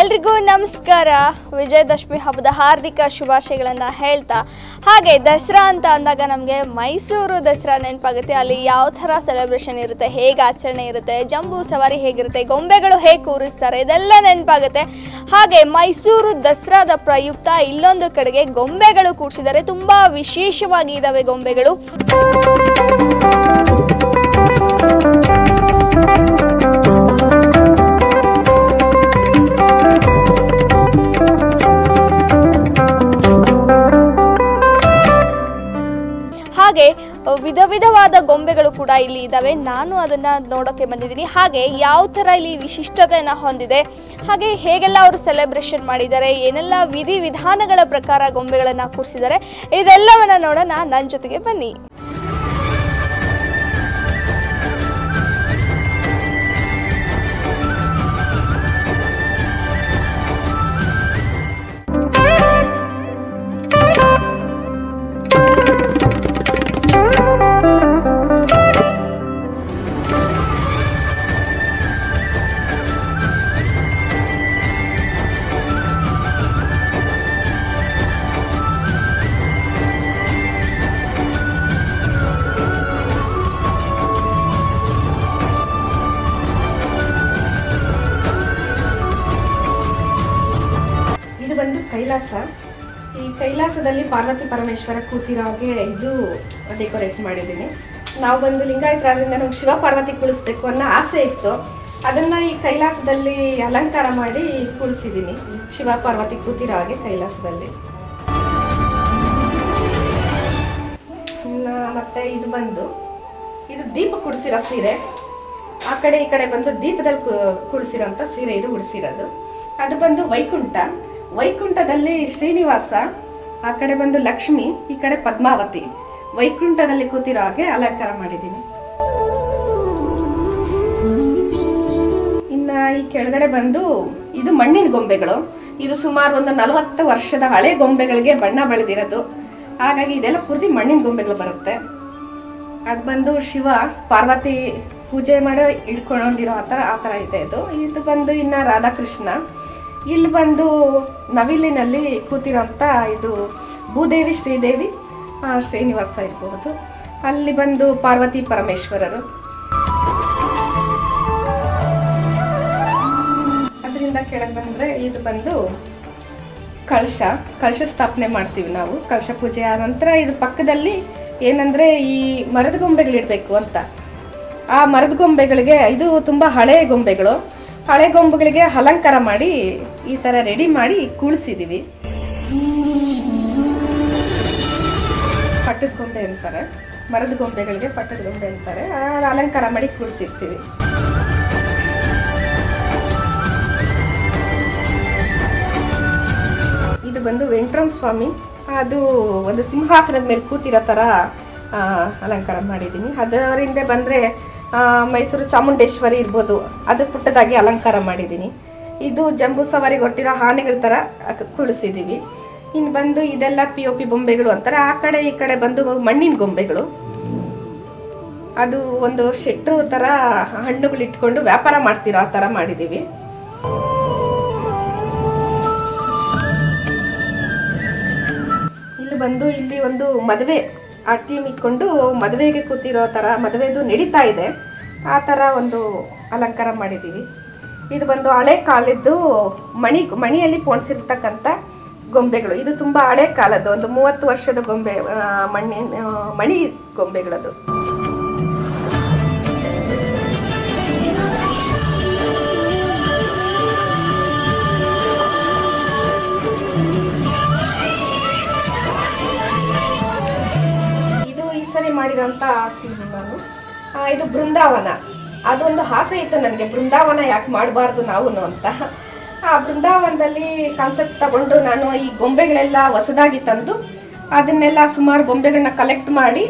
ಎಲ್ರಿಗೂ ನಮಸ್ಕಾರ. ವಿಜಯದಶಮಿ ಹಬ್ಬದ ಹಾರ್ದಿಕ ಶುಭಾಶಯಗಳನ್ನು ಹೇಳ್ತಾ, ಹಾಗೆ ದಸರಾ ಅಂತ ಅಂದಾಗ ನಮಗೆ ಮೈಸೂರು ದಸರಾ ನೆನಪಾಗುತ್ತೆ. ಅಲ್ಲಿ ಯಾವ ಥರ ಸೆಲೆಬ್ರೇಷನ್ ಇರುತ್ತೆ, ಹೇಗೆ ಆಚರಣೆ ಇರುತ್ತೆ, ಜಂಬೂ ಸವಾರಿ ಹೇಗಿರುತ್ತೆ, ಗೊಂಬೆಗಳು ಹೇಗೆ ಕೂರಿಸ್ತಾರೆ, ಇದೆಲ್ಲ ನೆನಪಾಗುತ್ತೆ. ಹಾಗೆ ಮೈಸೂರು ದಸರಾದ ಪ್ರಯುಕ್ತ ಇಲ್ಲೊಂದು ಕಡೆಗೆ ಗೊಂಬೆಗಳು ಕೂರಿಸಿದ್ದಾರೆ. ತುಂಬ ವಿಶೇಷವಾಗಿ ಇದ್ದಾವೆ ಗೊಂಬೆಗಳು. ವಿಧವಾದ ಗೊಂಬೆಗಳು ಕೂಡ ಇಲ್ಲಿ ಇದಾವೆ. ನಾನು ಅದನ್ನ ನೋಡಕ್ಕೆ ಬಂದಿದ್ದೀನಿ. ಹಾಗೆ ಯಾವ ಥರ ಇಲ್ಲಿ ವಿಶಿಷ್ಟತೆಯನ್ನು ಹೊಂದಿದೆ, ಹಾಗೆ ಹೇಗೆಲ್ಲ ಅವರು ಸೆಲೆಬ್ರೇಷನ್ ಮಾಡಿದ್ದಾರೆ, ಏನೆಲ್ಲ ವಿಧಿ ವಿಧಾನಗಳ ಪ್ರಕಾರ ಗೊಂಬೆಗಳನ್ನು ಕೂರಿಸಿದ್ದಾರೆ, ಇದೆಲ್ಲವನ್ನ ನೋಡೋಣ. ನನ್ನ ಜೊತೆಗೆ ಬನ್ನಿ. ಬಂದು ಕೈಲಾಸ. ಈ ಕೈಲಾಸದಲ್ಲಿ ಪಾರ್ವತಿ ಪರಮೇಶ್ವರ ಕೂತಿರೋ ಹಾಗೆ ಇದು ಡೆಕೋರೇಟ್ ಮಾಡಿದ್ದೀನಿ. ನಾವು ಬಂದು ಲಿಂಗಾಯತರಾದ್ರಿಂದ ನಮ್ಗೆ ಶಿವ ಪಾರ್ವತಿ ಕುಳಿಸ್ಬೇಕು ಅನ್ನೋ ಆಸೆ ಇತ್ತು. ಅದನ್ನ ಈ ಕೈಲಾಸದಲ್ಲಿ ಅಲಂಕಾರ ಮಾಡಿ ಕುಳಿಸಿದ್ದೀನಿ ಶಿವ ಪಾರ್ವತಿ ಕೂತಿರೋ ಹಾಗೆ ಕೈಲಾಸದಲ್ಲಿ. ಮತ್ತು ಮತ್ತೆ ಇದು ಬಂದು, ಇದು ದೀಪ ಕುಡಿಸಿರೋ ಸೀರೆ. ಆ ಕಡೆ ಈ ಕಡೆ ಬಂದು ದೀಪದಲ್ಲಿ ಕುಡಿಸಿರೋಂಥ ಸೀರೆ ಇದು ಉಡಿಸಿರೋದು. ಅದು ಬಂದು ವೈಕುಂಠ. ವೈಕುಂಠದಲ್ಲಿ ಶ್ರೀನಿವಾಸ, ಆ ಕಡೆ ಬಂದು ಲಕ್ಷ್ಮಿ, ಈ ಕಡೆ ಪದ್ಮಾವತಿ. ವೈಕುಂಠದಲ್ಲಿ ಕೂತಿರೋ ಹಾಗೆ ಅಲಂಕಾರ ಮಾಡಿದ್ದೀನಿ. ಇನ್ನ ಈ ಕೆಳಗಡೆ ಬಂದು ಇದು ಮಣ್ಣಿನ ಗೊಂಬೆಗಳು. ಇದು ಸುಮಾರು ಒಂದು ನಲವತ್ತು ವರ್ಷದ ಹಳೆ ಗೊಂಬೆಗಳಿಗೆ ಬಣ್ಣ ಬೆಳೆದಿರೋದು. ಹಾಗಾಗಿ ಇದೆಲ್ಲ ಪೂರ್ತಿ ಮಣ್ಣಿನ ಗೊಂಬೆಗಳು ಬರುತ್ತೆ. ಅದು ಬಂದು ಶಿವ ಪಾರ್ವತಿ ಪೂಜೆ ಮಾಡೋ ಇಟ್ಕೊಂಡಿರೋ ಆ ಥರ ಆ ಥರ ಇದೆ ಇದು. ಇದು ಬಂದು ಇನ್ನು ರಾಧಾಕೃಷ್ಣ. ಇಲ್ಲಿ ಬಂದು ನವಿಲಿನಲ್ಲಿ ಕೂತಿರೋಂಥ ಇದು ಭೂದೇವಿ ಶ್ರೀದೇವಿ ಶ್ರೀನಿವಾಸ ಇರಬಹುದು ಅಲ್ಲಿ ಬಂದು ಪಾರ್ವತಿ ಪರಮೇಶ್ವರರು. ಅದರಿಂದ ಕೆಳಗೆ ಬಂದರೆ ಇದು ಬಂದು ಕಳಶ. ಕಳಶ ಸ್ಥಾಪನೆ ಮಾಡ್ತೀವಿ ನಾವು. ಕಳಶ ಪೂಜೆ ಆದ ನಂತರ ಇದು ಪಕ್ಕದಲ್ಲಿ ಏನಂದರೆ ಈ ಮರದ ಗೊಂಬೆಗಳಿಡಬೇಕು ಅಂತ. ಆ ಮರದ ಗೊಂಬೆಗಳಿಗೆ ಇದು ತುಂಬ ಹಳೆಯ ಗೊಂಬೆಗಳು. ಹಳೆ ಗೊಂಬೆಗಳಿಗೆ ಅಲಂಕಾರ ಮಾಡಿ ಈ ಥರ ರೆಡಿ ಮಾಡಿ ಕೂಡಿಸಿದೀವಿ ಪಟ್ಟದ ಗೊಂಬೆ ಅಂತಾರೆ. ಮರದ ಗೊಂಬೆಗಳಿಗೆ ಪಟ್ಟದ ಗೊಂಬೆ ಅಂತಾರೆ. ಅಲಂಕಾರ ಮಾಡಿ ಕೂಡಿಸಿರ್ತೀವಿ ಇದು ಬಂದು ವೆಂಟ್ರನ್ ಸ್ವಾಮಿ. ಅದು ಒಂದು ಸಿಂಹಾಸನದ ಮೇಲೆ ಕೂತಿರೋ ಥರ ಅಲಂಕಾರ ಮಾಡಿದ್ದೀನಿ ಅದರಿಂದ ಬಂದರೆ ಮೈಸೂರು ಚಾಮುಂಡೇಶ್ವರಿ ಇರ್ಬೋದು. ಅದು ಪುಟ್ಟದಾಗಿ ಅಲಂಕಾರ ಮಾಡಿದ್ದೀನಿ. ಇದು ಜಂಬೂ ಸವಾರಿ ಹೊಟ್ಟಿರೋ ಆನೆಗಳ ಥರ ಕುಳಿಸಿದ್ದೀವಿ ಇನ್ನು ಬಂದು ಇದೆಲ್ಲ ಪಿ ಒ ಪಿ ಬೊಂಬೆಗಳು ಅಂತಾರೆ. ಆ ಕಡೆ ಈ ಕಡೆ ಬಂದು ಮಣ್ಣಿನ ಗೊಂಬೆಗಳು. ಅದು ಒಂದು ಶೆಟ್ರು ಥರ ಹಣ್ಣುಗಳು ಇಟ್ಕೊಂಡು ವ್ಯಾಪಾರ ಮಾಡ್ತಿರೋ ಆ ಥರ ಮಾಡಿದ್ದೀವಿ ಇಲ್ಲಿ ಬಂದು ಇಲ್ಲಿ ಒಂದು ಮದುವೆ ಆ ಟೀಮ್ ಇಟ್ಕೊಂಡು ಮದುವೆಗೆ ಕೂತಿರೋ ಥರ ಮದುವೆದು ನಡೀತಾ ಇದೆ. ಆ ಥರ ಒಂದು ಅಲಂಕಾರ ಮಾಡಿದ್ದೀವಿ ಇದು ಬಂದು ಹಳೆ ಕಾಲದ್ದು ಮಣಿ, ಮಣಿಯಲ್ಲಿ ಪೋಣಿಸಿರ್ತಕ್ಕಂಥ ಗೊಂಬೆಗಳು. ಇದು ತುಂಬ ಹಳೆ ಕಾಲದ್ದು, ಒಂದು ಮೂವತ್ತು ವರ್ಷದ ಗೊಂಬೆ ಮಣ್ಣಿನ ಮಣಿ ಗೊಂಬೆಗಳದು. ಆಗ್ತೀನಿ ಸೀರೆ ನಾನು. ಇದು ಬೃಂದಾವನ. ಅದೊಂದು ಆಸೆ ಇತ್ತು ನನಗೆ. ಬೃಂದಾವನ ಯಾಕೆ ಮಾಡಬಾರ್ದು ನಾವು ಅಂತ. ಆ ಬೃಂದಾವನದಲ್ಲಿ ಕಾನ್ಸೆಪ್ಟ್ ತಗೊಂಡು ನಾನು ಈ ಗೊಂಬೆಗಳೆಲ್ಲ ಹೊಸದಾಗಿ ತಂದು ಅದನ್ನೆಲ್ಲ ಸುಮಾರು ಗೊಂಬೆಗಳನ್ನ ಕಲೆಕ್ಟ್ ಮಾಡಿ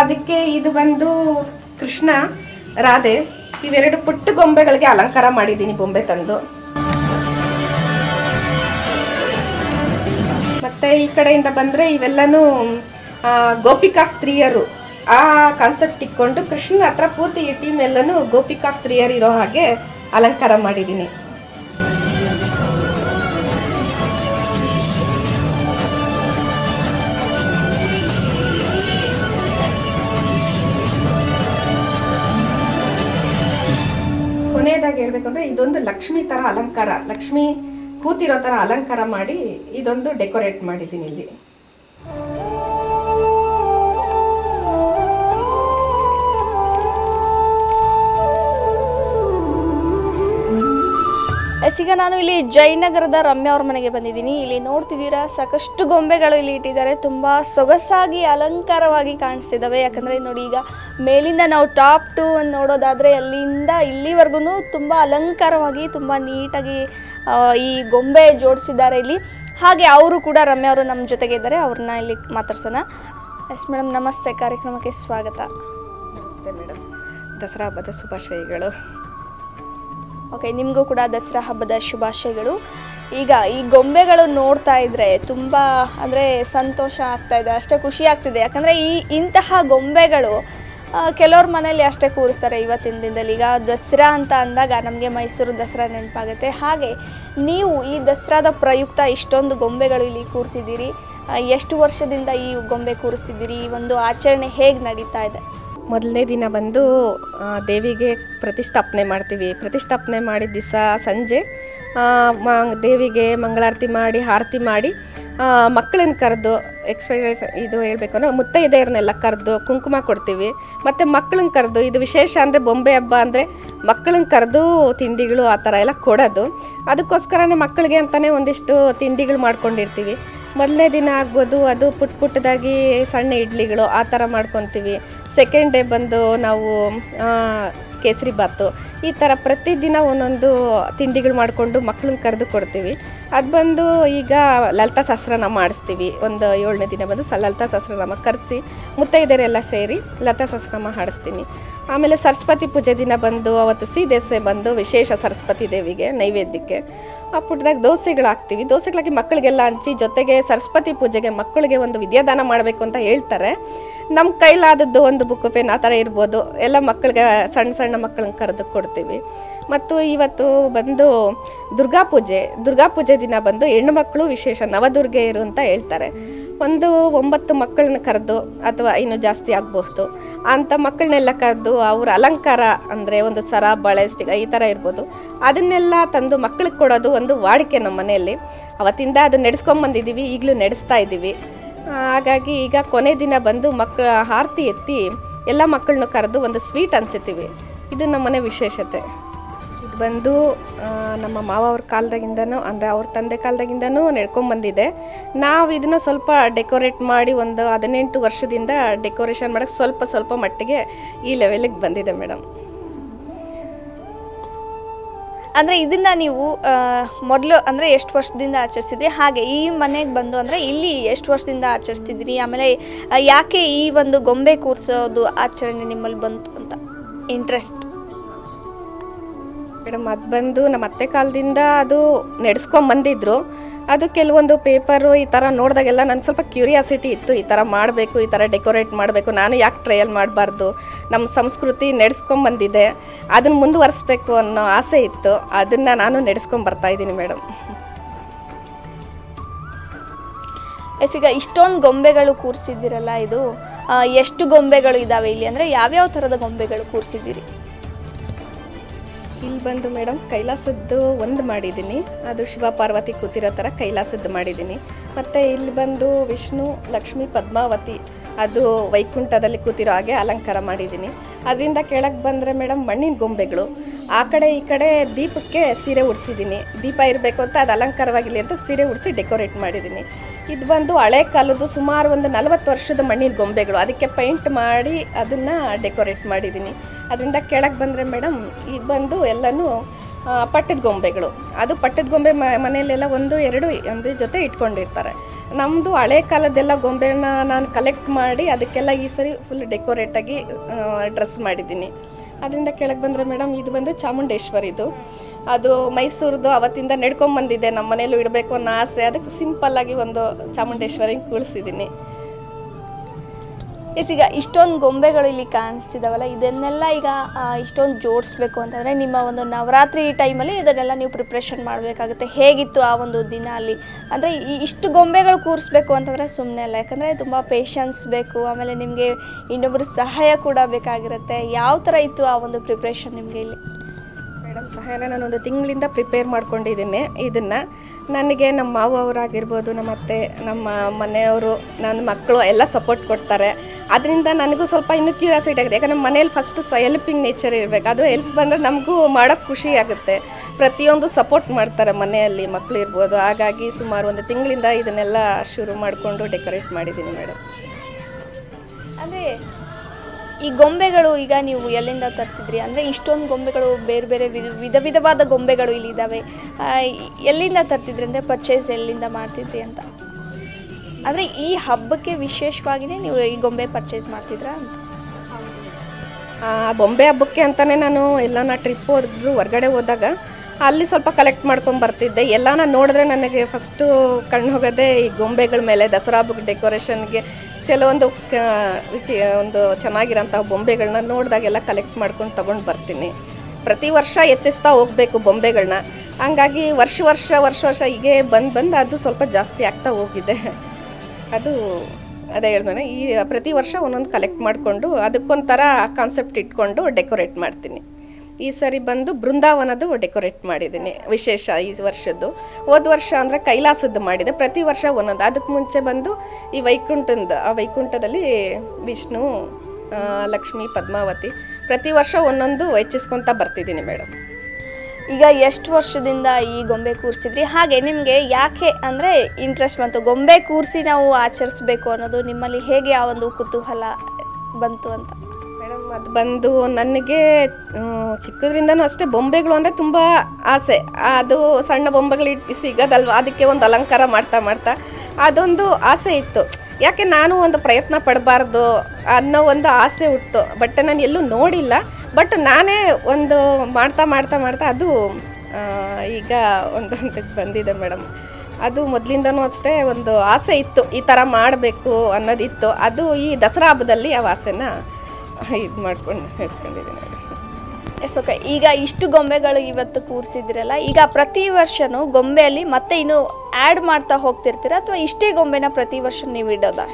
ಅದಕ್ಕೆ ಇದು ಬಂದು ಕೃಷ್ಣ, ರಾಧೆ ಇವೆರಡು ಪುಟ್ಟ ಗೊಂಬೆಗಳಿಗೆ ಅಲಂಕಾರ ಮಾಡಿದ್ದೀನಿ ಬೊಂಬೆ ತಂದು. ಮತ್ತೆ ಈ ಕಡೆಯಿಂದ ಬಂದ್ರೆ ಇವೆಲ್ಲನೂ ಗೋಪಿಕಾ ಸ್ತ್ರೀಯರು. ಆ ಕಾನ್ಸೆಪ್ಟ್ ಇಟ್ಕೊಂಡು ಕೃಷ್ಣನ ಹತ್ರ ಪೂರ್ತಿ ಈ ಟೀಮ್ ಎಲ್ಲನೂ ಗೋಪಿಕಾ ಸ್ತ್ರೀಯರಿರೋ ಹಾಗೆ ಅಲಂಕಾರ ಮಾಡಿದ್ದೀನಿ ಕೊನೆಯದಾಗಿ ಹೇಳ್ಬೇಕಂದ್ರೆ ಇದೊಂದು ಲಕ್ಷ್ಮಿ ತರ ಅಲಂಕಾರ, ಲಕ್ಷ್ಮಿ ಕೂತಿರೋ ತರ ಅಲಂಕಾರ ಮಾಡಿ ಇದೊಂದು ಡೆಕೋರೇಟ್ ಮಾಡಿದ್ದೀನಿ ಇಲ್ಲಿ. ಎಸ್ ಈಗ ನಾನು ಇಲ್ಲಿ ಜಯನಗರದ ರಮ್ಯ ಅವ್ರ ಮನೆಗೆ ಬಂದಿದ್ದೀನಿ. ಇಲ್ಲಿ ನೋಡ್ತಿದ್ದೀರಾ, ಸಾಕಷ್ಟು ಗೊಂಬೆಗಳು ಇಲ್ಲಿ ಇಟ್ಟಿದ್ದಾರೆ. ತುಂಬ ಸೊಗಸಾಗಿ ಅಲಂಕಾರವಾಗಿ ಕಾಣಿಸ್ತಿದ್ದಾವೆ. ಯಾಕಂದರೆ ನೋಡಿ ಈಗ ಮೇಲಿಂದ ನಾವು ಟಾಪ್ ಟು ನೋಡೋದಾದರೆ ಅಲ್ಲಿಂದ ಇಲ್ಲಿವರೆಗೂ ತುಂಬ ಅಲಂಕಾರವಾಗಿ, ತುಂಬ ನೀಟಾಗಿ ಈ ಗೊಂಬೆ ಜೋಡಿಸಿದ್ದಾರೆ ಇಲ್ಲಿ. ಹಾಗೆ ಅವರು ಕೂಡ ರಮ್ಯ ಅವರು ನಮ್ಮ ಜೊತೆಗೆ ಇದ್ದಾರೆ. ಅವ್ರನ್ನ ಇಲ್ಲಿ ಮಾತಾಡ್ಸೋಣ. ಎಸ್ ಮೇಡಮ್, ನಮಸ್ತೆ. ಕಾರ್ಯಕ್ರಮಕ್ಕೆ ಸ್ವಾಗತ. ನಮಸ್ತೆ ಮೇಡಮ್. ದಸರಾ ಹಬ್ಬದ ಶುಭಾಶಯಗಳು. ಓಕೆ ನಿಮಗೂ ಕೂಡ ದಸರಾ ಹಬ್ಬದ ಶುಭಾಶಯಗಳು. ಈಗ ಈ ಗೊಂಬೆಗಳು ನೋಡ್ತಾ ಇದ್ರೆ ತುಂಬ ಅಂದರೆ ಸಂತೋಷ ಆಗ್ತಾ ಇದೆ, ಅಷ್ಟೇ ಖುಷಿ ಆಗ್ತಿದೆ. ಯಾಕಂದರೆ ಈ ಇಂತಹ ಗೊಂಬೆಗಳು ಕೆಲವ್ರ ಮನೇಲಿ ಅಷ್ಟೇ ಕೂರಿಸ್ತಾರೆ ಇವತ್ತಿನ ದಿನದಲ್ಲಿ. ಈಗ ದಸರಾ ಅಂತ ಅಂದಾಗ ನಮಗೆ ಮೈಸೂರು ದಸರಾ ನೆನಪಾಗುತ್ತೆ. ಹಾಗೆ ನೀವು ಈ ದಸರಾದ ಪ್ರಯುಕ್ತ ಇಷ್ಟೊಂದು ಗೊಂಬೆಗಳು ಇಲ್ಲಿ ಕೂರಿಸಿದ್ದೀರಿ. ಎಷ್ಟು ವರ್ಷದಿಂದ ಈ ಗೊಂಬೆ ಕೂರಿಸ್ತಿದ್ದೀರಿ? ಈ ಒಂದು ಆಚರಣೆ ಹೇಗೆ ನಡೀತಾ ಇದೆ? ಮೊದಲನೇ ದಿನ ಬಂದು ದೇವಿಗೆ ಪ್ರತಿಷ್ಠಾಪನೆ ಮಾಡ್ತೀವಿ. ಪ್ರತಿಷ್ಠಾಪನೆ ಮಾಡಿದ ದಿವಸ ಸಂಜೆ ಮ- ದೇವಿಗೆ ಮಂಗಳಾರತಿ ಮಾಡಿ, ಆರತಿ ಮಾಡಿ ಮಕ್ಕಳನ್ನ ಕರೆದು ಎಕ್ಸ್ಪೆಕ್ಟೇಷನ್ ಇದು ಹೇಳಬೇಕು ಅಂದರೆ ಮುತ್ತೈದೆಯರನ್ನೆಲ್ಲ ಕರೆದು ಕುಂಕುಮ ಕೊಡ್ತೀವಿ. ಮತ್ತು ಮಕ್ಕಳನ್ನ ಕರೆದು, ಇದು ವಿಶೇಷ ಅಂದರೆ ಬೊಂಬೆ ಹಬ್ಬ ಅಂದರೆ ಮಕ್ಕಳನ್ನ ಕರೆದು ತಿಂಡಿಗಳು ಆ ಥರ ಎಲ್ಲ ಕೊಡೋದು. ಅದಕ್ಕೋಸ್ಕರನೇ ಮಕ್ಕಳಿಗೆ ಅಂತಲೇ ಒಂದಿಷ್ಟು ತಿಂಡಿಗಳು ಮಾಡ್ಕೊಂಡಿರ್ತೀವಿ. ಮೊದಲನೇ ದಿನ ಆಗ್ಬೋದು, ಅದು ಪುಟ್ ಪುಟ್ಟದಾಗಿ ಸಣ್ಣ ಇಡ್ಲಿಗಳು ಆ ಥರ ಮಾಡ್ಕೊತೀವಿ. ಸೆಕೆಂಡ್ ಡೇ ಬಂದು ನಾವು ಕೇಸರಿ ಬಾತು ಈ ಥರ ಪ್ರತಿದಿನ ಒಂದೊಂದು ತಿಂಡಿಗಳು ಮಾಡಿಕೊಂಡು ಮಕ್ಕಳನ್ನ ಕರೆದು ಕೊಡ್ತೀವಿ. ಅದು ಬಂದು ಈಗ ಲಲಿತಾ ಸಹಸ್ರನಾಮ ಮಾಡಿಸ್ತೀವಿ ಒಂದು ಏಳನೇ ದಿನ ಬಂದು ಸ, ಲಲಿತಾ ಸಹಸ್ರನಾಮ ಕರೆಸಿ ಮುತ್ತೈದೆಯರೆಲ್ಲ ಸೇರಿ ಲಲಿತಾ ಸಹಸ್ರನಾಮ ಹಾಡಿಸ್ತೀನಿ. ಆಮೇಲೆ ಸರಸ್ವತಿ ಪೂಜೆ ದಿನ ಬಂದು, ಅವತ್ತು ಸಿ ದೇವಸೆ ಬಂದು ವಿಶೇಷ ಸರಸ್ವತಿ ದೇವಿಗೆ ನೈವೇದ್ಯಕ್ಕೆ. ಆ ಪುಟ್ಟದಾಗ ದೋಸೆಗಳು ಹಾಕ್ತೀವಿ ದೋಸೆಗಳಾಗಿ ಮಕ್ಕಳಿಗೆಲ್ಲ ಹಂಚಿ ಜೊತೆಗೆ ಸರಸ್ವತಿ ಪೂಜೆಗೆ ಮಕ್ಕಳಿಗೆ ಒಂದು ವಿದ್ಯಾದಾನ ಮಾಡಬೇಕು ಅಂತ ಹೇಳ್ತಾರೆ. ನಮ್ಮ ಕೈಲಾದದ್ದು ಒಂದು ಬುಕ್ ಪೆನ್ ಆ ಥರ ಇರ್ಬೋದು. ಎಲ್ಲ ಮಕ್ಕಳಿಗೆ ಸಣ್ಣ ಸಣ್ಣ ಮಕ್ಕಳನ್ನ ಕರೆದು ಕೊಡ್ತೀವಿ. ಮತ್ತು ಇವತ್ತು ಬಂದು ದುರ್ಗಾ ಪೂಜೆ. ದುರ್ಗಾ ಪೂಜೆ ದಿನ ಬಂದು ಹೆಣ್ಣು ಮಕ್ಕಳು ವಿಶೇಷ ನವದುರ್ಗೆಯರು ಅಂತ ಹೇಳ್ತಾರೆ. ಒಂದು ಒಂಬತ್ತು ಮಕ್ಕಳನ್ನ ಕರೆದು ಅಥವಾ ಇನ್ನೂ ಜಾಸ್ತಿ ಆಗಬಹುದು. ಅಂಥ ಮಕ್ಕಳನ್ನೆಲ್ಲ ಕರೆದು ಅವ್ರ ಅಲಂಕಾರ ಅಂದರೆ ಒಂದು ಸರ, ಬಳೆ ಸ್ಟಿಗ ಈ ಥರ ಇರ್ಬೋದು. ಅದನ್ನೆಲ್ಲ ತಂದು ಮಕ್ಕಳಿಗೆ ಕೊಡೋದು ಒಂದು ವಾಡಿಕೆ ನಮ್ಮ ಮನೆಯಲ್ಲಿ. ಅವತ್ತಿಂದ ಅದು ನಡೆಸ್ಕೊಂಬಂದಿದ್ದೀವಿ ಈಗಲೂ ನಡೆಸ್ತಾ ಇದ್ದೀವಿ ಹಾಗಾಗಿ ಈಗ ಕೊನೆ ದಿನ ಬಂದು ಮಕ್ಕಳ ಆರತಿ ಎತ್ತಿ ಎಲ್ಲ ಮಕ್ಕಳನ್ನು ಕರೆದು ಒಂದು ಸ್ವೀಟ್ ಹಂಚುತ್ತೀವಿ. ಇದು ನಮ್ಮನೆ ವಿಶೇಷತೆ. ಬಂದು ನಮ್ಮ ಮಾವ ಅವ್ರ ಕಾಲದಾಗಿಂದನೂ, ಅಂದರೆ ಅವ್ರ ತಂದೆ ಕಾಲದಾಗಿಂದನೂ ನಡ್ಕೊಂಬಂದಿದೆ ನಾವು ಇದನ್ನು ಸ್ವಲ್ಪ ಡೆಕೋರೇಟ್ ಮಾಡಿ ಒಂದು ಹದಿನೆಂಟು ವರ್ಷದಿಂದ ಡೆಕೋರೇಷನ್ ಮಾಡೋಕ್ಕೆ ಸ್ವಲ್ಪ ಸ್ವಲ್ಪ ಮಟ್ಟಿಗೆ ಈ ಲೆವೆಲಿಗೆ ಬಂದಿದೆ ಮೇಡಮ್ ಅಂದರೆ ಇದನ್ನು ನೀವು ಮೊದಲು ಅಂದರೆ ಎಷ್ಟು ವರ್ಷದಿಂದ ಆಚರಿಸಿದ್ರಿ? ಹಾಗೆ ಈ ಮನೆಗೆ ಬಂದು ಅಂದರೆ ಇಲ್ಲಿ ಎಷ್ಟು ವರ್ಷದಿಂದ ಆಚರಿಸ್ತಿದ್ರಿ? ಆಮೇಲೆ ಯಾಕೆ ಈ ಒಂದು ಗೊಂಬೆ ಕೂರಿಸೋದು ಆಚರಣೆ ನಿಮ್ಮಲ್ಲಿ ಬಂತು ಅಂತ ಇಂಟ್ರೆಸ್ಟ್ ಮೇಡಮ್, ಅದು ಬಂದು ನಮ್ಮ ಅತ್ತೆ ಕಾಲದಿಂದ ಅದು ನಡೆಸ್ಕೊಂಬಂದಿದ್ರು ಅದು ಕೆಲವೊಂದು ಪೇಪರು ಈ ಥರ ನೋಡಿದಾಗೆಲ್ಲ ನನಗೆ ಸ್ವಲ್ಪ ಕ್ಯೂರಿಯಾಸಿಟಿ ಇತ್ತು, ಈ ಥರ ಮಾಡಬೇಕು, ಈ ಥರ ಡೆಕೋರೇಟ್ ಮಾಡಬೇಕು. ನಾನು ಯಾಕೆ ಟ್ರಯಲ್ ಮಾಡಬಾರ್ದು? ನಮ್ಮ ಸಂಸ್ಕೃತಿ ನಡೆಸ್ಕೊಂಬಂದಿದೆ ಅದನ್ನು ಮುಂದುವರಿಸ್ಬೇಕು ಅನ್ನೋ ಆಸೆ ಇತ್ತು. ಅದನ್ನು ನಾನು ನಡೆಸ್ಕೊಂಬರ್ತಾ ಇದ್ದೀನಿ ಮೇಡಮ್. ಎಸ್, ಈಗ ಇಷ್ಟೊಂದು ಗೊಂಬೆಗಳು ಕೂರಿಸಿದ್ದೀರಲ್ಲ ಇದು. ಎಷ್ಟು ಗೊಂಬೆಗಳು ಇದ್ದಾವೆ ಇಲ್ಲಿ? ಅಂದರೆ ಯಾವ್ಯಾವ ಥರದ ಗೊಂಬೆಗಳು ಕೂರಿಸಿದ್ದೀರಿ? ಇಲ್ಲಿ ಬಂದು ಮೇಡಮ್ ಕೈಲಾಸದ್ದು ಒಂದು ಮಾಡಿದ್ದೀನಿ. ಅದು ಶಿವ ಪಾರ್ವತಿ ಕೂತಿರೋ ಥರ ಕೈಲಾಸದ್ದು ಮಾಡಿದ್ದೀನಿ. ಮತ್ತು ಇಲ್ಲಿ ಬಂದು ವಿಷ್ಣು, ಲಕ್ಷ್ಮಿ, ಪದ್ಮಾವತಿ, ಅದು ವೈಕುಂಠದಲ್ಲಿ ಕೂತಿರೋ ಹಾಗೆ ಅಲಂಕಾರ ಮಾಡಿದ್ದೀನಿ. ಅದರಿಂದ ಕೆಳಗೆ ಬಂದರೆ ಮೇಡಮ್ ಮಣ್ಣಿನ ಗೊಂಬೆಗಳು. ಆ ಕಡೆ ಈ ಕಡೆ ದೀಪಕ್ಕೆ ಸೀರೆ ಉಡಿಸಿದ್ದೀನಿ. ದೀಪ ಇರಬೇಕು ಅಂತ ಅದು ಅಲಂಕಾರವಾಗಿಲ್ಲ ಅಂತ ಸೀರೆ ಉಡಿಸಿ ಡೆಕೋರೇಟ್ ಮಾಡಿದ್ದೀನಿ. ಇದು ಬಂದು ಹಳೆ ಕಾಲದ್ದು ಸುಮಾರು ಒಂದು ನಲವತ್ತು ವರ್ಷದ ಮಣ್ಣಿನ ಗೊಂಬೆಗಳು. ಅದಕ್ಕೆ ಪೈಂಟ್ ಮಾಡಿ ಅದನ್ನು ಡೆಕೋರೇಟ್ ಮಾಡಿದ್ದೀನಿ ಅದರಿಂದ ಕೆಳಗೆ ಬಂದರೆ ಮೇಡಮ್ ಇದು ಬಂದು ಎಲ್ಲನೂ ಪಟ್ಟದ ಗೊಂಬೆಗಳು. ಅದು ಪಟ್ಟದ ಗೊಂಬೆ ಮನೆಯಲ್ಲೆಲ್ಲ ಒಂದು, ಎರಡು ಅಂದರೆ ಜೊತೆ ಇಟ್ಕೊಂಡಿರ್ತಾರೆ. ನಮ್ಮದು ಹಳೆ ಕಾಲದ್ದೆಲ್ಲ ಗೊಂಬೆನ ನಾನು ಕಲೆಕ್ಟ್ ಮಾಡಿ ಅದಕ್ಕೆಲ್ಲ ಈ ಸರಿ ಫುಲ್ ಡೆಕೋರೇಟಾಗಿ ಡ್ರೆಸ್ ಮಾಡಿದ್ದೀನಿ ಅದರಿಂದ ಕೆಳಗೆ ಬಂದರೆ ಮೇಡಮ್ ಇದು ಬಂದು ಚಾಮುಂಡೇಶ್ವರಿದು. ಅದು ಮೈಸೂರದು ಅವತ್ತಿಂದ ನಡ್ಕೊಂಬಂದಿದೆ ನಮ್ಮ ಮನೇಲೂ ಇಡಬೇಕು ಅನ್ನೋ ಆಸೆ. ಅದಕ್ಕೆ ಸಿಂಪಲ್ಲಾಗಿ ಒಂದು ಚಾಮುಂಡೇಶ್ವರಿ ಕೂಡಿಸಿದ್ದೀನಿ ಎಸ್, ಈಗ ಇಷ್ಟೊಂದು ಗೊಂಬೆಗಳು ಇಲ್ಲಿ ಕಾಣಿಸ್ತಿದಾವಲ್ಲ, ಇದನ್ನೆಲ್ಲ ಈಗ ಇಷ್ಟೊಂದು ಜೋಡಿಸ್ಬೇಕು ಅಂತಂದರೆ ನಿಮ್ಮ ಒಂದು ನವರಾತ್ರಿ ಟೈಮಲ್ಲಿ ಇದನ್ನೆಲ್ಲ ನೀವು ಪ್ರಿಪ್ರೇಷನ್ ಮಾಡಬೇಕಾಗುತ್ತೆ. ಹೇಗಿತ್ತು ಆ ಒಂದು ದಿನ ಅಲ್ಲಿ? ಅಂದರೆ ಇಷ್ಟು ಗೊಂಬೆಗಳು ಕೂರಿಸ್ಬೇಕು ಅಂತಂದರೆ ಸುಮ್ಮನೆ ಅಲ್ಲ, ಯಾಕಂದರೆ ತುಂಬ ಪೇಷನ್ಸ್ ಬೇಕು, ಆಮೇಲೆ ನಿಮಗೆ ಇನ್ನೊಬ್ಬರ ಸಹಾಯ ಕೂಡ ಬೇಕಾಗಿರುತ್ತೆ. ಯಾವ ಥರ ಇತ್ತು ಆ ಒಂದು ಪ್ರಿಪ್ರೇಷನ್ ನಿಮಗೆ ಇಲ್ಲಿ? ಸಹಾಯನ ಒಂದು ತಿಂಗಳಿಂದ ಪ್ರಿಪೇರ್ ಮಾಡ್ಕೊಂಡಿದ್ದೀನಿ. ಇದನ್ನು ನನಗೆ ನಮ್ಮ ಮಾವ ಅವರಾಗಿರ್ಬೋದು ನಮ್ಮ ಅತ್ತೆ, ನಮ್ಮ ಮನೆಯವರು, ನನ್ನ ಮಕ್ಕಳು ಎಲ್ಲ ಸಪೋರ್ಟ್ ಕೊಡ್ತಾರೆ. ಅದರಿಂದ ನನಗೂ ಸ್ವಲ್ಪ ಇನ್ನೂ ಕ್ಯೂರಿಯಾಸಿಟಿ ಆಗುತ್ತೆ ಯಾಕಂದರೆ ಮನೇಲಿ ಫಸ್ಟ್ ಸ ಹೆಲ್ಪಿಂಗ್ ನೇಚರ್ ಇರಬೇಕು. ಅದು ಹೆಲ್ಪ್ ಬಂದರೆ ನಮಗೂ ಮಾಡೋಕ್ಕೆ ಖುಷಿ ಆಗುತ್ತೆ. ಪ್ರತಿಯೊಂದು ಸಪೋರ್ಟ್ ಮಾಡ್ತಾರೆ ಮನೆಯಲ್ಲಿ ಮಕ್ಕಳು ಇರ್ಬೋದು. ಹಾಗಾಗಿ ಸುಮಾರು ಒಂದು ತಿಂಗಳಿಂದ ಇದನ್ನೆಲ್ಲ ಶುರು ಮಾಡಿಕೊಂಡು ಡೆಕೋರೇಟ್ ಮಾಡಿದ್ದೀನಿ ಮೇಡಮ್ ಅಂದರೆ ಈ ಗೊಂಬೆಗಳು ಈಗ ನೀವು ಎಲ್ಲಿಂದ ತರ್ತಿದ್ರಿ? ಅಂದರೆ ಇಷ್ಟೊಂದು ಗೊಂಬೆಗಳು, ಬೇರೆ ಬೇರೆ ವಿಧ ವಿಧ ವಿಧವಾದ ಗೊಂಬೆಗಳು ಇಲ್ಲಿ ಎಲ್ಲಿಂದ ತರ್ತಿದ್ರಿ ಅಂದರೆ ಪರ್ಚೇಸ್ ಎಲ್ಲಿಂದ ಮಾಡ್ತಿದ್ರಿ ಅಂತ? ಅಂದರೆ ಈ ಹಬ್ಬಕ್ಕೆ ವಿಶೇಷವಾಗಿಯೇ ನೀವು ಈ ಗೊಂಬೆ ಪರ್ಚೇಸ್ ಮಾಡ್ತಿದ್ರಾ ಅಂತ? ಬೊಂಬೆ ಹಬ್ಬಕ್ಕೆ ಅಂತಲೇ ನಾನು ಎಲ್ಲಾನ ಟ್ರಿಪ್ ಹೋದ್ರು, ಹೊರಗಡೆ ಹೋದಾಗ ಅಲ್ಲಿ ಸ್ವಲ್ಪ ಕಲೆಕ್ಟ್ ಮಾಡ್ಕೊಂಡು ಬರ್ತಿದ್ದೆ. ಎಲ್ಲಾನ ನೋಡಿದ್ರೆ ನನಗೆ ಫಸ್ಟು ಕಣ್ಣು ಹೋಗೋದೇ ಈ ಗೊಂಬೆಗಳ ಮೇಲೆ ದಸರಾ ಹಬ್ಬಕ್ಕೆ ಡೆಕೋರೇಷನ್ಗೆ ಕೆಲವೊಂದು ವಿಚಿ ಒಂದು ಚೆನ್ನಾಗಿರೋಂಥ ಬೊಂಬೆಗಳನ್ನ ನೋಡಿದಾಗೆಲ್ಲ ಕಲೆಕ್ಟ್ ಮಾಡ್ಕೊಂಡು ತೊಗೊಂಡು ಬರ್ತೀನಿ. ಪ್ರತಿ ವರ್ಷ ಹೆಚ್ಚಿಸ್ತಾ ಹೋಗಬೇಕು ಬೊಂಬೆಗಳನ್ನ ಹಂಗಾಗಿ ವರ್ಷ ವರ್ಷ ವರ್ಷ ವರ್ಷ ಹೀಗೆ ಬಂದು ಬಂದು ಅದು ಸ್ವಲ್ಪ ಜಾಸ್ತಿ ಆಗ್ತಾ ಹೋಗಿದೆ. ಅದು ಅದೇ ಹೇಳ್ಬೇನೆ, ಈ ಪ್ರತಿ ವರ್ಷ ಒಂದೊಂದು ಕಲೆಕ್ಟ್ ಮಾಡಿಕೊಂಡು ಅದಕ್ಕೊಂಥರ ಕಾನ್ಸೆಪ್ಟ್ ಇಟ್ಕೊಂಡು ಡೆಕೋರೇಟ್ ಮಾಡ್ತೀನಿ. ಈ ಸರಿ ಬಂದು ಬೃಂದಾವನದ್ದು ಡೆಕೋರೇಟ್ ಮಾಡಿದ್ದೀನಿ, ವಿಶೇಷ ಈ ವರ್ಷದ್ದು. ಹೋದ ವರ್ಷ ಅಂದರೆ ಕೈಲಾಸದ್ದು ಮಾಡಿದೆ. ಪ್ರತಿ ವರ್ಷ ಒಂದೊಂದು. ಅದಕ್ಕೆ ಮುಂಚೆ ಬಂದು ಈ ವೈಕುಂಠದ, ಆ ವೈಕುಂಠದಲ್ಲಿ ವಿಷ್ಣು ಲಕ್ಷ್ಮಿ, ಪದ್ಮಾವತಿ ಪ್ರತಿ ವರ್ಷ ಒಂದೊಂದು ಹೆಚ್ಚಿಸ್ಕೊತಾ ಬರ್ತಿದ್ದೀನಿ ಮೇಡಮ್. ಈಗ ಎಷ್ಟು ವರ್ಷದಿಂದ ಈ ಗೊಂಬೆ ಕೂರಿಸಿದ್ರಿ? ಹಾಗೆ ನಿಮಗೆ ಯಾಕೆ ಅಂದರೆ ಇಂಟ್ರೆಸ್ಟ್ ಬಂತು? ಗೊಂಬೆ ಕೂರಿಸಿ ನಾವು ಆಚರಿಸ್ಬೇಕು ಅನ್ನೋದು ನಿಮ್ಮಲ್ಲಿ ಹೇಗೆ ಆ ಒಂದು ಕುತೂಹಲ ಬಂತು ಅಂತ? ಮೇಡಮ್, ಅದು ಬಂದು ನನಗೆ ಚಿಕ್ಕದ್ರಿಂದನೂ ಅಷ್ಟೇ ಬೊಂಬೆಗಳು ಅಂದರೆ ತುಂಬ ಆಸೆ. ಅದು ಸಣ್ಣ ಬೊಂಬೆಗಳು ಸಿಗೋದಲ್ವ? ಅದಕ್ಕೆ ಒಂದು ಅಲಂಕಾರ ಮಾಡ್ತಾ ಮಾಡ್ತಾ ಅದೊಂದು ಆಸೆ ಇತ್ತು. ಯಾಕೆ ನಾನು ಒಂದು ಪ್ರಯತ್ನ ಪಡಬಾರ್ದು ಅನ್ನೋ ಒಂದು ಆಸೆ ಹುಟ್ಟು ಬಟ್ ನಾನು ಎಲ್ಲೂ ನೋಡಿಲ್ಲ. ಬಟ್ ನಾನೇ ಒಂದು ಮಾಡ್ತಾ ಮಾಡ್ತಾ ಮಾಡ್ತಾ ಅದು ಈಗ ಒಂದು ಹಂತಕ್ಕೆ ಬಂದಿದೆ ಮೇಡಮ್. ಅದು ಮೊದಲಿಂದನೂ ಅಷ್ಟೇ ಒಂದು ಆಸೆ ಇತ್ತು. ಈ ಥರ ಮಾಡಬೇಕು ಅನ್ನೋದಿತ್ತು. ಅದು ಈ ದಸರಾ ಹಬ್ಬದಲ್ಲಿ ಆ ಆಸೆನ ಇದು ಮಾಡ್ಕೊಂಡು ಹೆಸ್ಕೊಂಡಿದ್ದೀನಿ. ಎಸ್ ಈಗ ಇಷ್ಟು ಗೊಂಬೆಗಳು ಇವತ್ತು ಕೂರಿಸಿದ್ರಲ್ಲ, ಈಗ ಪ್ರತಿ ವರ್ಷನೂ ಗೊಂಬೆಯಲ್ಲಿ ಮತ್ತೆ ಇನ್ನು ಆ್ಯಡ್ ಮಾಡ್ತಾ ಹೋಗ್ತಿರ್ತೀರ? ಅಥವಾ ಇಷ್ಟೇ ಗೊಂಬೆನ ಪ್ರತಿ ವರ್ಷ ನೀವು ಇಡೋದಾ?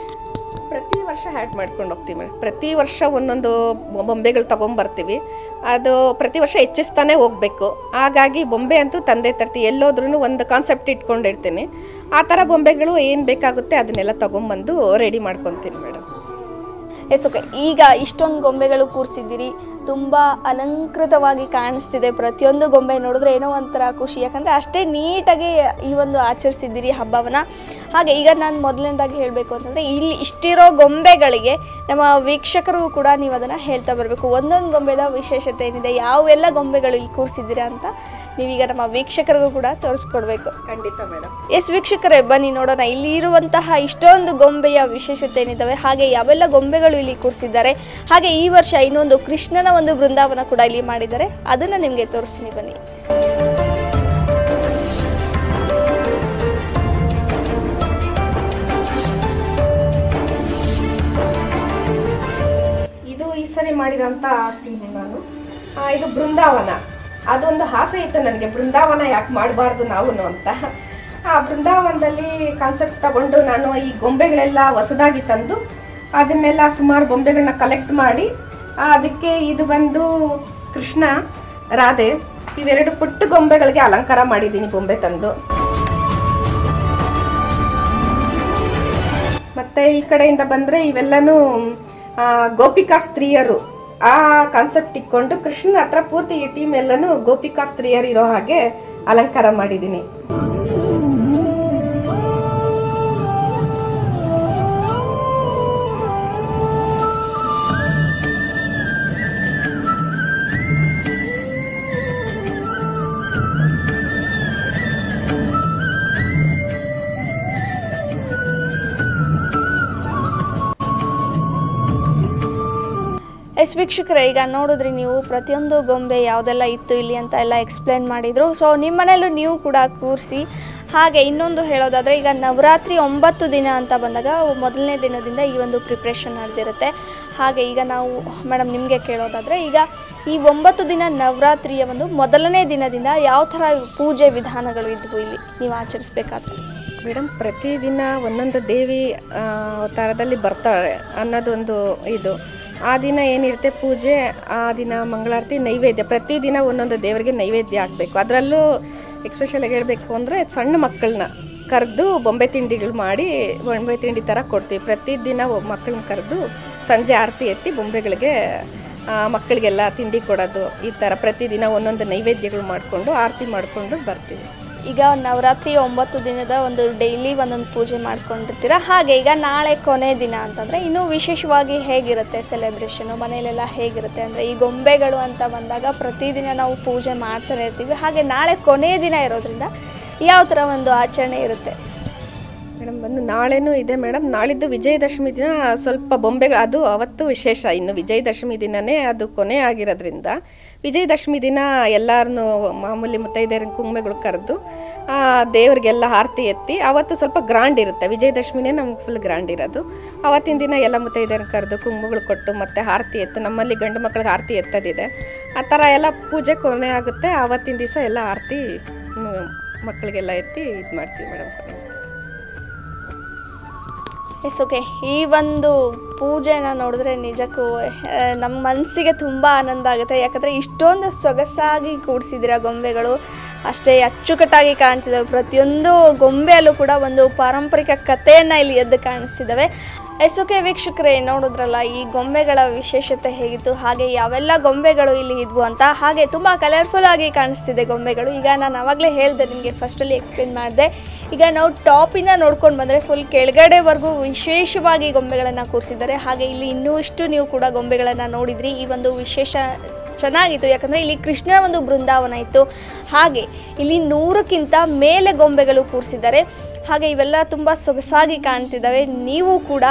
ಪ್ರತಿ ವರ್ಷ ಆ್ಯಡ್ ಮಾಡ್ಕೊಂಡು ಹೋಗ್ತೀವಿ ಮೇಡಮ್. ಪ್ರತಿ ವರ್ಷ ಒಂದೊಂದು ಬೊಂಬೆಗಳು ತೊಗೊಂಬರ್ತೀವಿ. ಅದು ಪ್ರತಿ ವರ್ಷ ಹೆಚ್ಚಿಸ್ತಾನೆ ಹೋಗಬೇಕು. ಹಾಗಾಗಿ ಬೊಂಬೆ ಅಂತೂ ತಂದೆ ತರ್ತಿ ಎಲ್ಲೋದ್ರೂ ಒಂದು ಕಾನ್ಸೆಪ್ಟ್ ಇಟ್ಕೊಂಡಿರ್ತೀನಿ. ಆ ಥರ ಬೊಂಬೆಗಳು ಏನು ಬೇಕಾಗುತ್ತೆ ಅದನ್ನೆಲ್ಲ ತೊಗೊಂಬಂದು ರೆಡಿ ಮಾಡ್ಕೊತೀನಿ ಮೇಡಮ್. ಎಸ್ ಓಕೆ ಈಗ ಇಷ್ಟೊಂದು ಗೊಂಬೆಗಳು ಕೂರಿಸಿದ್ದೀರಿ. ತುಂಬ ಅಲಂಕೃತವಾಗಿ ಕಾಣಿಸ್ತಿದೆ. ಪ್ರತಿಯೊಂದು ಗೊಂಬೆ ನೋಡಿದ್ರೆ ಏನೋ ಒಂಥರ ಖುಷಿ. ಯಾಕಂದರೆ ಅಷ್ಟೇ ನೀಟಾಗಿ ಈ ಒಂದು ಆಚರಿಸಿದ್ದೀರಿ ಹಬ್ಬವನ್ನು. ಹಾಗೆ ಈಗ ನಾನು ಮೊದಲನೇದಾಗಿ ಹೇಳಬೇಕು ಅಂತಂದರೆ ಇಲ್ಲಿ ಇಷ್ಟಿರೋ ಗೊಂಬೆಗಳಿಗೆ ನಮ್ಮ ವೀಕ್ಷಕರು ಕೂಡ ನೀವು ಅದನ್ನು ಹೇಳ್ತಾ ಬರಬೇಕು. ಒಂದೊಂದು ಗೊಂಬೆದ ವಿಶೇಷತೆ ಏನಿದೆ? ಯಾವೆಲ್ಲ ಗೊಂಬೆಗಳು ಇಲ್ಲಿ ಕೂರಿಸಿದ್ದೀರಾ ಅಂತ ನೀವೀಗ ನಮ್ಮ ವೀಕ್ಷಕರಿಗೂ ಕೂಡ ತೋರಿಸ್ಕೊಡ್ಬೇಕು. ಖಂಡಿತ ಮೇಡಮ್ ಎಸ್ ವೀಕ್ಷಕರೇ ಬನ್ನಿ ನೋಡೋಣ. ಇಲ್ಲಿ ಇರುವಂತಹ ಇಷ್ಟೊಂದು ಗೊಂಬೆಯ ವಿಶೇಷತೆ ಏನಿದ್ದಾವೆ ಹಾಗೆ ಯಾವೆಲ್ಲ ಗೊಂಬೆಗಳು ಇಲ್ಲಿ ಕೂರಿಸಿದ್ದಾರೆ? ಹಾಗೆ ಈ ವರ್ಷ ಇನ್ನೊಂದು ಕೃಷ್ಣನ ಒಂದು ಬೃಂದಾವನ ಕೂಡ ಇಲ್ಲಿ ಮಾಡಿದ್ದಾರೆ. ಅದನ್ನು ನಿಮಗೆ ತೋರಿಸ್ತೀನಿ ಬನ್ನಿ. ಇದು ಈ ಸರಿ ಮಾಡಿರೋಂಥ ಸೀರೆ ನಾನು. ಇದು ಬೃಂದಾವನ. ಅದೊಂದು ಆಸೆ ಇತ್ತು ನನಗೆ. ಬೃಂದಾವನ ಯಾಕೆ ಮಾಡಬಾರ್ದು ನಾವು ಅಂತ. ಆ, ಬೃಂದಾವನದಲ್ಲಿ ಕಾನ್ಸೆಪ್ಟ್ ತಗೊಂಡು ನಾನು ಈ ಗೊಂಬೆಗಳೆಲ್ಲ ಹೊಸದಾಗಿ ತಂದು ಅದನ್ನೆಲ್ಲ ಸುಮಾರು ಬೊಂಬೆಗಳನ್ನ ಕಲೆಕ್ಟ್ ಮಾಡಿ ಅದಕ್ಕೆ ಇದು ಬಂದು ಕೃಷ್ಣ, ರಾಧೆ, ಇವೆರಡು ಪುಟ್ಟ ಗೊಂಬೆಗಳಿಗೆ ಅಲಂಕಾರ ಮಾಡಿದ್ದೀನಿ ಗೊಂಬೆ ತಂದು. ಮತ್ತೆ ಈ ಕಡೆಯಿಂದ ಬಂದ್ರೆ ಇವೆಲ್ಲನೂ ಗೋಪಿಕಾ ಸ್ತ್ರೀಯರು. ಆ ಕಾನ್ಸೆಪ್ಟ್ ಇಟ್ಕೊಂಡು ಕೃಷ್ಣ ಹತ್ರ ಪೂರ್ತಿ ಈ ಟೀಮ್ ಎಲ್ಲಾನು ಗೋಪಿಕಾ ಸ್ತ್ರೀಯರು ಇರೋ ಹಾಗೆ ಅಲಂಕಾರ ಮಾಡಿದ್ದೀನಿ. ಎಸ್ ಈಗ ನೋಡಿದ್ರಿ ನೀವು ಪ್ರತಿಯೊಂದು ಗೊಂಬೆ ಯಾವುದೆಲ್ಲ ಇತ್ತು ಇಲ್ಲಿ ಅಂತ ಎಲ್ಲ ಎಕ್ಸ್ಪ್ಲೇನ್ ಮಾಡಿದರು. ಸೊ ನಿಮ್ಮ ಮನೆಯಲ್ಲೂ ನೀವು ಕೂಡ ಕೂರಿಸಿ. ಹಾಗೆ ಇನ್ನೊಂದು ಹೇಳೋದಾದರೆ, ಈಗ ನವರಾತ್ರಿ ಒಂಬತ್ತು ದಿನ ಅಂತ ಬಂದಾಗ ಮೊದಲನೇ ದಿನದಿಂದ ಈ ಒಂದು ಪ್ರಿಪ್ರೇಷನ್ ನಡೆದಿರುತ್ತೆ. ಹಾಗೆ ಈಗ ನಾವು ಮೇಡಮ್ ನಿಮಗೆ ಕೇಳೋದಾದರೆ, ಈಗ ಈ ಒಂಬತ್ತು ದಿನ ನವರಾತ್ರಿಯ ಒಂದು ಮೊದಲನೇ ದಿನದಿಂದ ಯಾವ ಥರ ಪೂಜೆ ವಿಧಾನಗಳು ಇದ್ವು ಇಲ್ಲಿ? ನೀವು ಆಚರಿಸ್ಬೇಕಾದ್ರೆ. ಮೇಡಮ್, ಪ್ರತಿದಿನ ಒಂದೊಂದು ದೇವಿ ಅವತಾರದಲ್ಲಿ ಬರ್ತಾಳೆ ಅನ್ನೋದೊಂದು ಇದು. ಆ ದಿನ ಏನಿರುತ್ತೆ ಪೂಜೆ, ಆ ದಿನ ಮಂಗಳಾರತಿ, ನೈವೇದ್ಯ. ಪ್ರತಿದಿನ ಒಂದೊಂದು ದೇವರಿಗೆ ನೈವೇದ್ಯ ಆಗಬೇಕು ಅದರಲ್ಲೂ ಎಕ್ಸ್ಪೆಷಲಾಗಿ ಹೇಳಬೇಕು ಅಂದರೆ ಸಣ್ಣ ಮಕ್ಕಳನ್ನ ಕರೆದು ಬೊಂಬೆ ತಿಂಡಿಗಳು ಮಾಡಿ ಬೊಂಬೆ ತಿಂಡಿ ಥರ ಕೊಡ್ತೀವಿ. ಪ್ರತಿದಿನ ಮಕ್ಕಳನ್ನ ಕರೆದು ಸಂಜೆ ಆರತಿ ಎತ್ತಿ ಬೊಂಬೆಗಳಿಗೆ ಮಕ್ಕಳಿಗೆಲ್ಲ ತಿಂಡಿ ಕೊಡೋದು ಈ ಥರ ಪ್ರತಿದಿನ ಒಂದೊಂದು ನೈವೇದ್ಯಗಳು ಮಾಡಿಕೊಂಡು, ಆರತಿ ಮಾಡಿಕೊಂಡು ಬರ್ತೀವಿ. ಈಗ ನವರಾತ್ರಿ ಒಂಬತ್ತು ದಿನದ ಒಂದು ಡೈಲಿ ಒಂದೊಂದು ಪೂಜೆ ಮಾಡ್ಕೊಂಡಿರ್ತೀರ? ಹಾಗೆ ಈಗ ನಾಳೆ ಕೊನೆ ದಿನ ಅಂತಂದರೆ ಇನ್ನೂ ವಿಶೇಷವಾಗಿ ಹೇಗಿರುತ್ತೆ ಸೆಲೆಬ್ರೇಷನು ಮನೆಯಲ್ಲೆಲ್ಲ ಹೇಗಿರುತ್ತೆ? ಅಂದರೆ ಈ ಗೊಂಬೆಗಳು ಅಂತ ಬಂದಾಗ ಪ್ರತಿದಿನ ನಾವು ಪೂಜೆ ಮಾಡ್ತಾನೆ ಇರ್ತೀವಿ. ಹಾಗೆ ನಾಳೆ ಕೊನೆ ದಿನ ಇರೋದ್ರಿಂದ ಯಾವ ಥರ ಒಂದು ಆಚರಣೆ ಇರುತ್ತೆ? ಮೇಡಮ್ ಬಂದು ನಾಳೆನೂ ಇದೆ ಮೇಡಮ್. ನಾಳಿದ್ದು ವಿಜಯದಶಮಿ ದಿನ. ಸ್ವಲ್ಪ ಬೊಂಬೆಗಳು, ಅದು ಅವತ್ತು ವಿಶೇಷ. ಇನ್ನು ವಿಜಯದಶಮಿ ದಿನವೇ ಅದು ಕೊನೆ ಆಗಿರೋದ್ರಿಂದ ವಿಜಯದಶಮಿ ದಿನ ಎಲ್ಲರನ್ನೂ ಮಾಮೂಲಿ ಮುತ್ತೈದೆಯರ ಕುಂಬೆಗಳು ಕರೆದು ದೇವರಿಗೆಲ್ಲ ಆರತಿ ಎತ್ತಿ, ಅವತ್ತು ಸ್ವಲ್ಪ ಗ್ರ್ಯಾಂಡ್ ಇರುತ್ತೆ. ವಿಜಯದಶಮಿನೇ ನಮ್ಗೆ ಫುಲ್ ಗ್ರ್ಯಾಂಡ್ ಇರೋದು. ಅವತ್ತಿನ ದಿನ ಎಲ್ಲ ಮುತ್ತೈದೆಯರ ಕರೆದು ಕುಂಬಗಳು ಕೊಟ್ಟು ಮತ್ತು ಆರತಿ ಎತ್ತು, ನಮ್ಮಲ್ಲಿ ಗಂಡು ಮಕ್ಕಳಿಗೆ ಆರತಿ ಎತ್ತದಿದೆ. ಆ ಥರ ಎಲ್ಲ ಪೂಜೆ ಕೊನೆ ಆಗುತ್ತೆ. ಆವತ್ತಿನ ದಿವಸ ಎಲ್ಲ ಆರತಿ ಮಕ್ಕಳಿಗೆಲ್ಲ ಎತ್ತಿ ಇದು ಮಾಡ್ತೀವಿ ಮೇಡಮ್. ಎಸ್ ಓಕೆ ಈ ಒಂದು ಪೂಜೆನ ನೋಡಿದ್ರೆ ನಿಜಕ್ಕೂ ನಮ್ಮ ಮನಸ್ಸಿಗೆ ತುಂಬ ಆನಂದ ಆಗುತ್ತೆ. ಯಾಕಂದರೆ ಇಷ್ಟೊಂದು ಸೊಗಸಾಗಿ ಕೂಡಿಸಿದಿರ ಗೊಂಬೆಗಳು. ಅಷ್ಟೇ ಅಚ್ಚುಕಟ್ಟಾಗಿ ಕಾಣ್ತಿದ್ದಾವೆ. ಪ್ರತಿಯೊಂದು ಗೊಂಬೆಯಲ್ಲೂ ಕೂಡ ಒಂದು ಪಾರಂಪರಿಕ ಕಥೆಯನ್ನು ಇಲ್ಲಿ ಎದ್ದು ಕಾಣಿಸ್ತಿದ್ದಾವೆ. ಎಸ್ ಓಕೆ ವೀಕ್ಷಕರೇ, ನೋಡಿದ್ರಲ್ಲ, ಈ ಗೊಂಬೆಗಳ ವಿಶೇಷತೆ ಹೇಗಿತ್ತು? ಹಾಗೆ ಯಾವೆಲ್ಲ ಗೊಂಬೆಗಳು ಇಲ್ಲಿ ಇದ್ವು ಅಂತ? ಹಾಗೆ ತುಂಬ ಕಲರ್ಫುಲ್ ಆಗಿ ಕಾಣಿಸ್ತಿದೆ ಗೊಂಬೆಗಳು. ಈಗ ನಾನು ಅವಾಗಲೇ ಹೇಳಿದೆ, ನಿಮಗೆ ಫಸ್ಟಲ್ಲಿ ಎಕ್ಸ್ಪ್ಲೇನ್ ಮಾಡಿದೆ. ಈಗ ನಾವು ಟಾಪಿಂದ ನೋಡ್ಕೊಂಡು ಬಂದರೆ ಫುಲ್ ಕೆಳಗಡೆವರೆಗೂ ವಿಶೇಷವಾಗಿ ಗೊಂಬೆಗಳನ್ನು ಕೂರಿಸಿದ್ದಾರೆ. ಹಾಗೆ ಇಲ್ಲಿ ಇನ್ನೂ ಇಷ್ಟು ನೀವು ಕೂಡ ಗೊಂಬೆಗಳನ್ನು ನೋಡಿದ್ರಿ. ಈ ಒಂದು ವಿಶೇಷ ಚೆನ್ನಾಗಿತ್ತು. ಯಾಕಂದರೆ ಇಲ್ಲಿ ಕೃಷ್ಣನ ಒಂದು ಬೃಂದಾವನ ಇತ್ತು. ಹಾಗೆ ಇಲ್ಲಿ ನೂರಕ್ಕಿಂತ ಮೇಲೆ ಗೊಂಬೆಗಳು ಕೂರಿಸಿದ್ದಾರೆ. ಹಾಗೆ ಇವೆಲ್ಲ ತುಂಬ ಸೊಗಸಾಗಿ ಕಾಣ್ತಿದ್ದಾವೆ. ನೀವು ಕೂಡ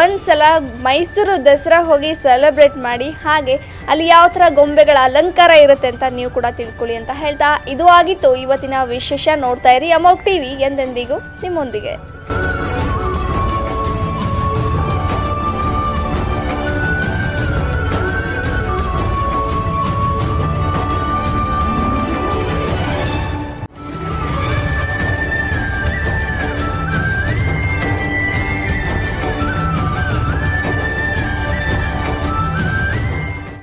ಒಂದ್ಸಲ ಮೈಸೂರು ದಸರಾ ಹೋಗಿ ಸೆಲೆಬ್ರೇಟ್ ಮಾಡಿ, ಹಾಗೆ ಅಲ್ಲಿ ಯಾವ ಥರ ಗೊಂಬೆಗಳ ಅಲಂಕಾರ ಇರುತ್ತೆ ಅಂತ ನೀವು ಕೂಡ ತಿಳ್ಕೊಳ್ಳಿ ಅಂತ ಹೇಳ್ತಾ ಇದು ಆಗಿತ್ತು. ಇವತ್ತಿನ ವಿಶೇಷ ನೋಡ್ತಾ ಇರಿ ಅಮೋಕ್ ಟಿವಿ ಎಂದೆಂದಿಗೂ ನಿಮ್ಮೊಂದಿಗೆ.